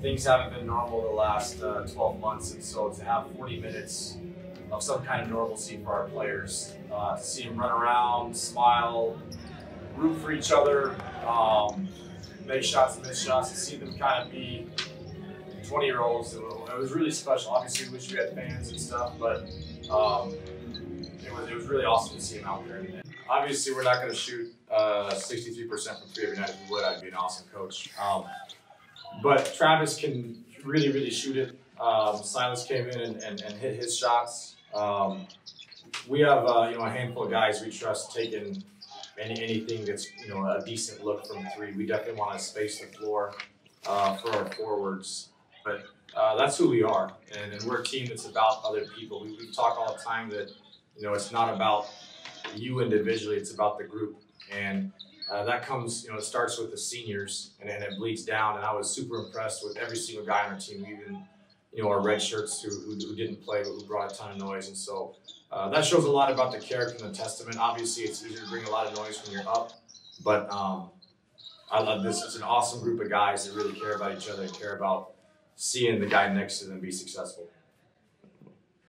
things haven't been normal the last uh, 12 months, and so to have 40 minutes of some kind of normalcy for our players, uh, to see them run around, smile, root for each other, um, make shots, and miss shots, to see them kind of be 20 year olds, it was really special. Obviously, we wish we had fans and stuff, but um, it was it was really awesome to see them out there. And obviously, we're not going to shoot uh, 63% from three every night. If we would, I'd be an awesome coach. Um, but Travis can really, really shoot it. Um, Silas came in and, and, and hit his shots. Um, we have uh, you know a handful of guys we trust taking any anything that's you know a decent look from three. We definitely want to space the floor uh, for our forwards, but uh, that's who we are, and, and, we're a team that's about other people. We, we talk all the time that you know it's not about you individually; it's about the group, and uh, that comes, you know, it starts with the seniors and then it bleeds down. And I was super impressed with every single guy on our team, even, you know, our red shirts who, who, who didn't play but who brought a ton of noise. And so uh, that shows a lot about the character and the testament. Obviously, it's easier to bring a lot of noise when you're up, but um, I love this. It's an awesome group of guys that really care about each other and care about seeing the guy next to them be successful.